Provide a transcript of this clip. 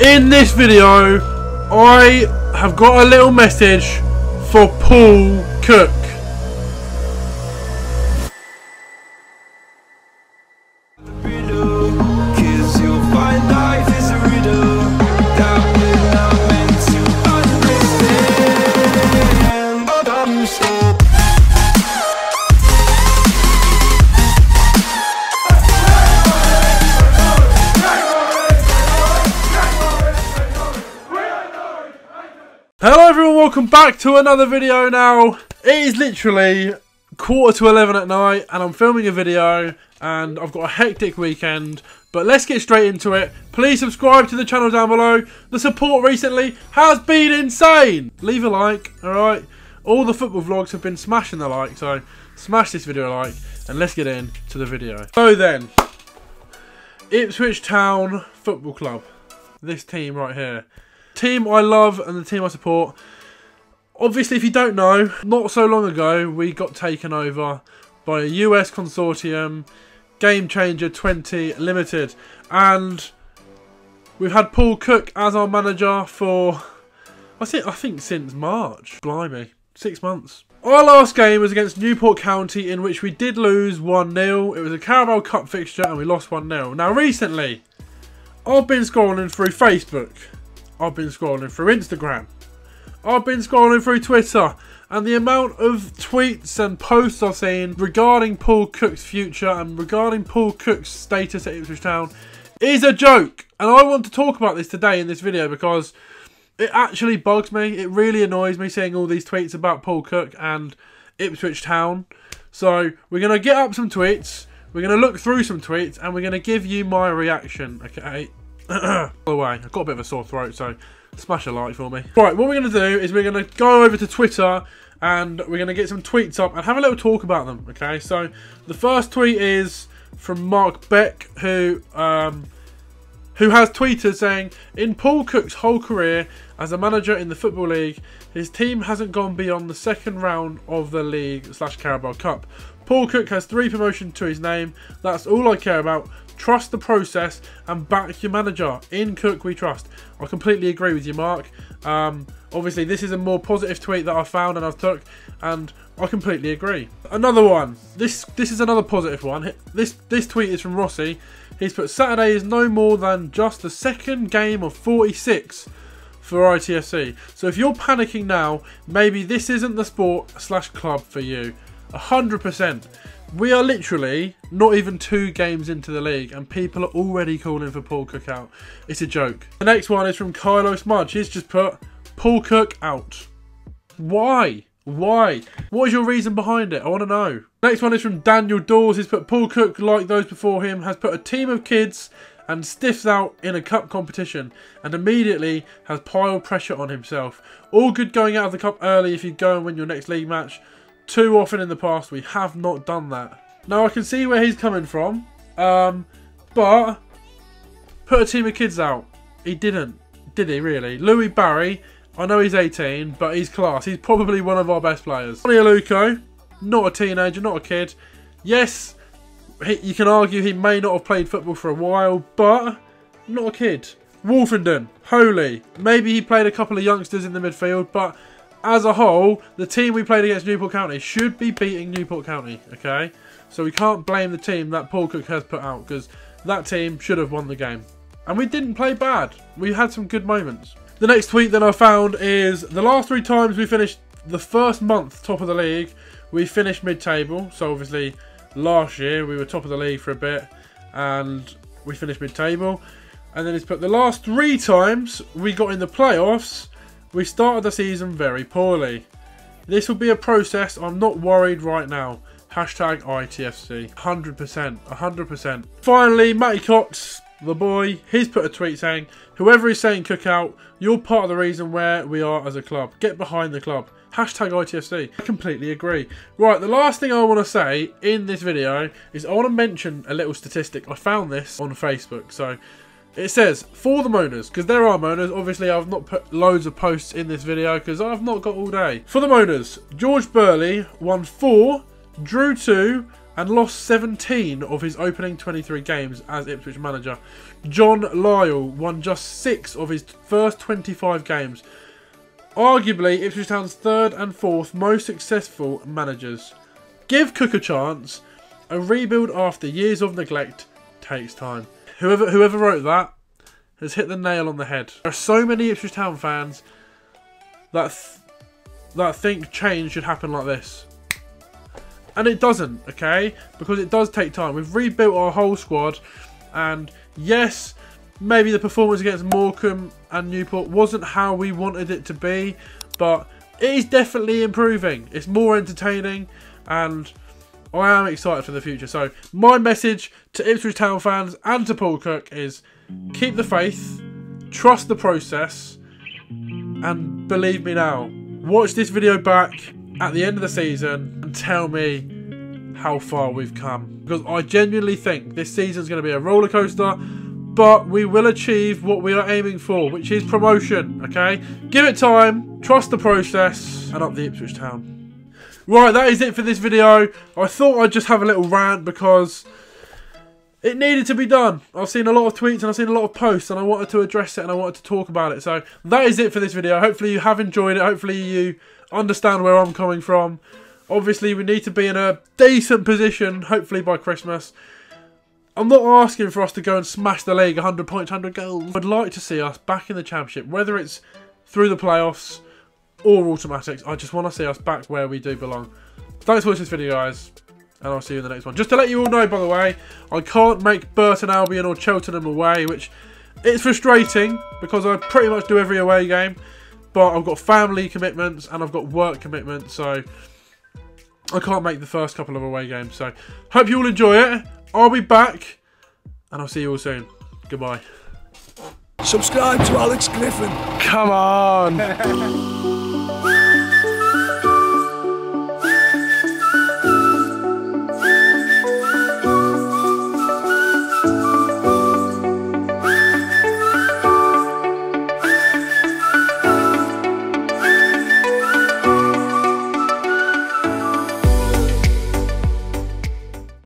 In this video, I have got a little message for Paul Cook. Welcome back to another video now. It is literally quarter to 11 at night and I'm filming a video and I've got a hectic weekend. But let's get straight into it. Please subscribe to the channel down below. The support recently has been insane. Leave a like, alright? All the football vlogs have been smashing the like, so smash this video a like and let's get into the video. So then, Ipswich Town Football Club. This team right here. Team I love and the team I support. Obviously, if you don't know, not so long ago we got taken over by a US consortium, Game Changer 20 Limited, and we've had Paul Cook as our manager for I think I think since March. Blimey, six months. Our last game was against Newport County, in which we did lose 1 0. It was a Carabao Cup fixture and we lost 1 0. Now, recently, I've been scrolling through Facebook, I've been scrolling through Instagram, I've been scrolling through Twitter, and the amount of tweets and posts I've seen regarding Paul Cook's future and regarding Paul Cook's status at Ipswich Town is a joke. And I want to talk about this today in this video because it actually bugs me. It really annoys me seeing all these tweets about Paul Cook and Ipswich Town. So we're going to get up some tweets, we're going to look through some tweets, and we're going to give you my reaction, okay? By the way, I've got a bit of a sore throat, so smash a like for me. Right, what we're going to do is we're going to go over to Twitter and we're going to get some tweets up and have a little talk about them, okay? So the first tweet is from Mark Beck, who um, who has tweeted saying, In Paul Cook's whole career as a manager in the Football League, his team hasn't gone beyond the second round of the league slash Carabao Cup. Paul Cook has three promotions to his name. That's all I care about. Trust the process and back your manager. In Cook we trust. I completely agree with you, Mark. Um, obviously, this is a more positive tweet that I found and I've took, and I completely agree. Another one. This this is another positive one. This this tweet is from Rossi. He's put Saturday is no more than just the second game of 46 for ITFC. So if you're panicking now, maybe this isn't the sport slash club for you. 100%. We are literally not even two games into the league and people are already calling for Paul Cook out. It's a joke. The next one is from Kylo Smudge. He's just put Paul Cook out. Why? Why? What is your reason behind it? I want to know. Next one is from Daniel Dawes. He's put Paul Cook, like those before him, has put a team of kids and stiffs out in a cup competition and immediately has piled pressure on himself. All good going out of the cup early if you go and win your next league match. Too often in the past we have not done that. Now I can see where he's coming from, um, but put a team of kids out. He didn't, did he really? Louie Barry, I know he's 18, but he's class. He's probably one of our best players. Sone Aluko, not a teenager, not a kid. Yes, he, you can argue he may not have played football for a while, but not a kid. Wolfenden, Holy, maybe he played a couple of youngsters in the midfield, but as a whole, the team we played against Newport County should be beating Newport County, okay? So we can't blame the team that Paul Cook has put out, because that team should have won the game. And we didn't play bad. We had some good moments. The next tweet that I found is the last three times we finished the first month top of the league, we finished mid-table. So obviously last year we were top of the league for a bit and we finished mid-table. And then it's put the last three times we got in the playoffs, we started the season very poorly. This will be a process, I'm not worried right now. Hashtag ITFC. 100%. 100%. Finally, Matty Cox, the boy, he's put a tweet saying, Whoever is saying cook out, you're part of the reason where we are as a club. Get behind the club. Hashtag ITFC. I completely agree. Right, the last thing I want to say in this video is I want to mention a little statistic. I found this on Facebook. So it says, for the moaners, because there are moaners, obviously I've not put loads of posts in this video because I've not got all day. For the moaners, George Burley won 4, drew 2, and lost 17 of his opening 23 games as Ipswich manager. John Lyall won just 6 of his first 25 games. Arguably Ipswich Town's third and fourth most successful managers. Give Cook a chance. A rebuild after years of neglect takes time. Whoever whoever wrote that has hit the nail on the head. There are so many Ipswich Town fans that th- that think change should happen like this. And it doesn't, okay? Because it does take time. We've rebuilt our whole squad and yes, maybe the performance against Morecambe and Newport wasn't how we wanted it to be, but it is definitely improving. It's more entertaining and I am excited for the future. So my message to Ipswich Town fans and to Paul Cook is keep the faith, trust the process, and believe me now, watch this video back at the end of the season and tell me how far we've come. Because I genuinely think this season's going to be a roller coaster, but we will achieve what we are aiming for, which is promotion, okay? Give it time, trust the process, and up the Ipswich Town. Right, that is it for this video. I thought I'd just have a little rant because it needed to be done. I've seen a lot of tweets and I've seen a lot of posts and I wanted to address it and I wanted to talk about it. So that is it for this video. Hopefully you have enjoyed it. Hopefully you understand where I'm coming from. Obviously we need to be in a decent position, hopefully by Christmas. I'm not asking for us to go and smash the league 100 points, 100 goals. I'd like to see us back in the championship, whether it's through the playoffs or automatics. I just want to see us back where we do belong. Thanks for watching this video, guys and I'll see you in the next one. Just to let you all know, by the way, I can't make Burton Albion or Cheltenham away, which it's frustrating because I pretty much do every away game, but I've got family commitments and I've got work commitments, so I can't make the first couple of away games. So hope you all enjoy it. I'll be back, and I'll see you all soon. Goodbye. Subscribe to Alex Griffin. Come on.